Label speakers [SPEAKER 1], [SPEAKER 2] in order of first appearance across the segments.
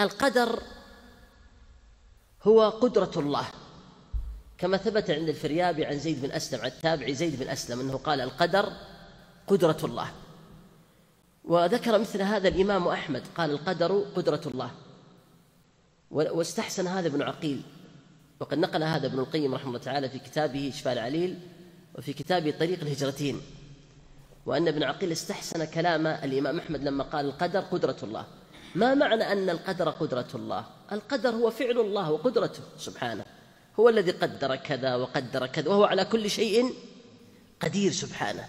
[SPEAKER 1] القدر هو قدرة الله. كما ثبت عند الفريابي عن زيد بن أسلم عن التابعي زيد بن أسلم أنه قال القدر قدرة الله. وذكر مثل هذا الإمام أحمد قال القدر قدرة الله. واستحسن هذا ابن عقيل. وقد نقل هذا ابن القيم رحمه الله تعالى في كتابه إشفاء العليل وفي كتابه طريق الهجرتين. وأن ابن عقيل استحسن كلام الإمام أحمد لما قال القدر قدرة الله. ما معنى أن القدر قدرة الله؟ القدر هو فعل الله وقدرته سبحانه. هو الذي قدر كذا وقدر كذا وهو على كل شيء قدير سبحانه.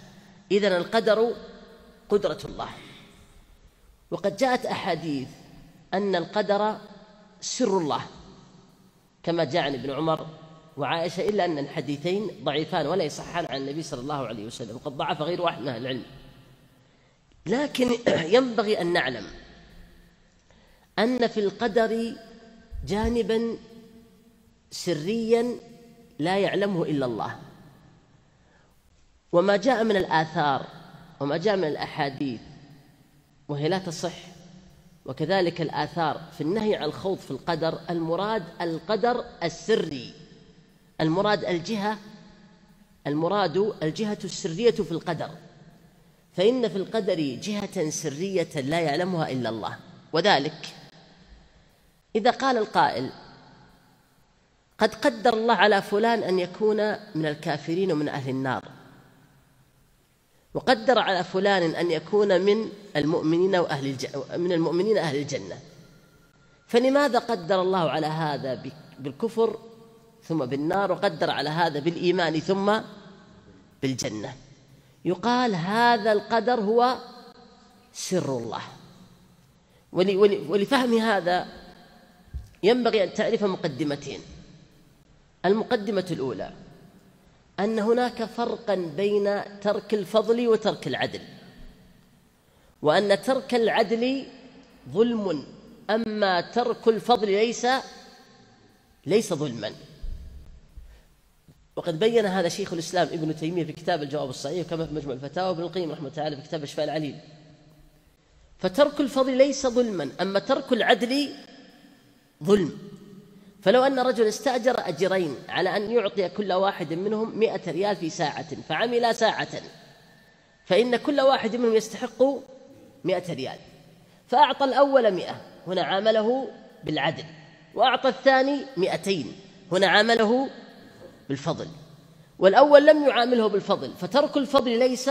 [SPEAKER 1] إذن القدر قدرة الله. وقد جاءت أحاديث أن القدر سر الله كما جاء عن ابن عمر وعائشة إلا أن الحديثين ضعيفان ولا يصحان عن النبي صلى الله عليه وسلم وقد ضعف غير واحد من أهل العلم. لكن ينبغي أن نعلم أن في القدر جانبا سريا لا يعلمه إلا الله. وما جاء من الآثار وما جاء من الأحاديث وهي لا تصح. وكذلك الآثار في النهي عن الخوض في القدر المراد القدر السري. المراد الجهة المراد الجهة السرية في القدر. فإن في القدر جهة سرية لا يعلمها إلا الله. وذلك إذا قال القائل قد قدر الله على فلان أن يكون من الكافرين ومن أهل النار. وقدر على فلان أن يكون من المؤمنين وأهل الج... من المؤمنين أهل الجنة. فلماذا قدر الله على هذا بالكفر ثم بالنار وقدر على هذا بالإيمان ثم بالجنة؟ يقال هذا القدر هو سر الله. ولفهم هذا ينبغي أن تعرف مقدمتين. المقدمة الأولى أن هناك فرقا بين ترك الفضل وترك العدل وأن ترك العدل ظلم أما ترك الفضل ليس ليس ظلما. وقد بين هذا شيخ الإسلام ابن تيمية في كتاب الجواب الصحيح كما في مجموع الفتاوى وابن القيم رحمه الله تعالى في كتاب الشفاء العليل. فترك الفضل ليس ظلما أما ترك العدل ظلم. فلو أن رجل استأجر أجرين على أن يعطي كل واحد منهم مئة ريال في ساعة فعمل ساعة فإن كل واحد منهم يستحق مئة ريال. فأعطى الأول مئة هنا عامله بالعدل. وأعطى الثاني مئتين هنا عامله بالفضل. والأول لم يعامله بالفضل فترك الفضل ليس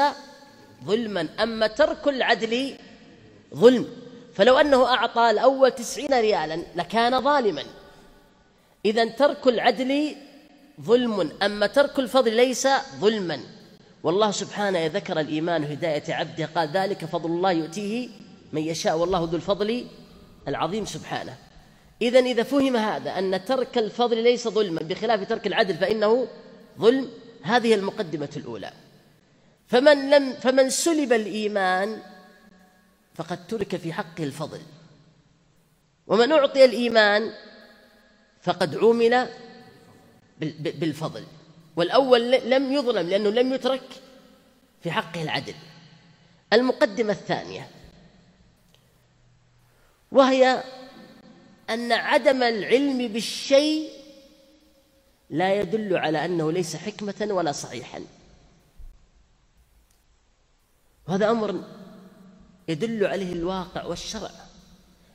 [SPEAKER 1] ظلما أما ترك العدل ظلم. فلو أنه أعطى الأول تسعين ريالا لكان ظالما. إذا ترك العدل ظلم أما ترك الفضل ليس ظلما. والله سبحانه ذكر الإيمان وهداية عبده قال ذلك فضل الله يؤتيه من يشاء والله ذو الفضل العظيم سبحانه. إذا إذا فهم هذا أن ترك الفضل ليس ظلما بخلاف ترك العدل فإنه ظلم هذه المقدمة الأولى. فمن لم فمن سلب الإيمان فقد ترك في حقه الفضل. ومن أعطي الإيمان فقد عومل بالفضل. والأول لم يظلم لأنه لم يترك في حقه العدل. المقدمة الثانية. وهي أن عدم العلم بالشيء لا يدل على أنه ليس حكمة ولا صحيحا. وهذا أمر يدل عليه الواقع والشرع.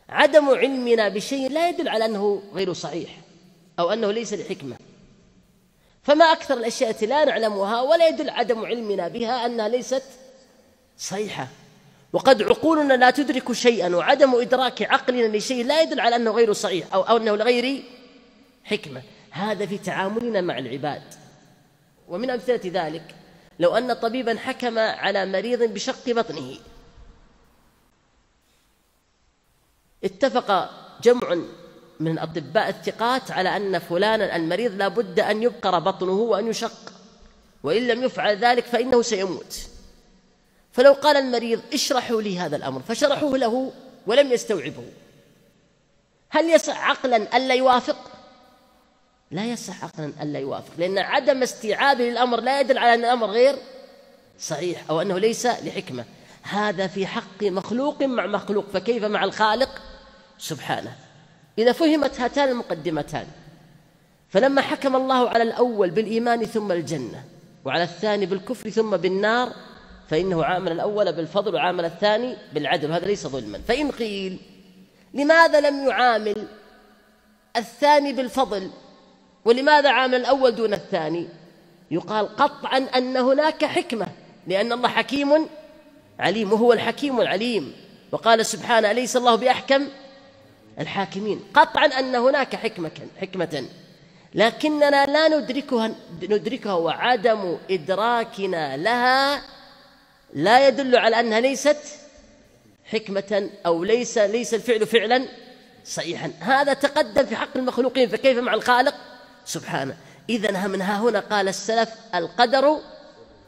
[SPEAKER 1] عدم علمنا بشيء لا يدل على أنه غير صحيح أو أنه ليس لحكمة. فما أكثر الأشياء التي لا نعلمها ولا يدل عدم علمنا بها أنها ليست صحيحة. وقد عقولنا لا تدرك شيئا وعدم إدراك عقلنا لشيء لا يدل على أنه غير صحيح أو, أنه لغير حكمة. هذا في تعاملنا مع العباد. ومن أمثلة ذلك لو أن طبيبا حكم على مريض بشق بطنه اتفق جمع من الأطباء الثقات على أن فلانا المريض لا بد أن يبقر بطنه وأن يشق وإن لم يفعل ذلك فإنه سيموت. فلو قال المريض اشرحوا لي هذا الأمر فشرحوه له ولم يستوعبه. هل يصح عقلا ألا يوافق؟ لا يصح عقلا ألا يوافق لأن عدم استيعابه للأمر لا يدل على أن الأمر غير صحيح أو أنه ليس لحكمة. هذا في حق مخلوق مع مخلوق فكيف مع الخالق؟ سبحانه. إذا فهمت هاتان المقدمتان. فلما حكم الله على الأول بالإيمان ثم الجنة وعلى الثاني بالكفر ثم بالنار فإنه عامل الأول بالفضل وعامل الثاني بالعدل وهذا ليس ظلما. فإن قيل لماذا لم يعامل الثاني بالفضل ولماذا عامل الأول دون الثاني؟ يقال قطعا أن هناك حكمة لأن الله حكيم عليم وهو الحكيم العليم. وقال سبحانه أليس الله بأحكم؟ الحاكمين. قطعا أن هناك حكمة حكمة. لكننا لا ندركها ندركها وعدم إدراكنا لها لا يدل على أنها ليست حكمة أو ليس ليس الفعل فعلا صحيحا. هذا تقدم في حق المخلوقين فكيف مع الخالق؟ سبحانه. إذا من ها هنا قال السلف القدر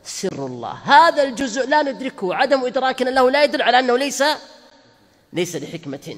[SPEAKER 1] سر الله. هذا الجزء لا ندركه. عدم إدراكنا له لا يدل على أنه ليس ليس لحكمة.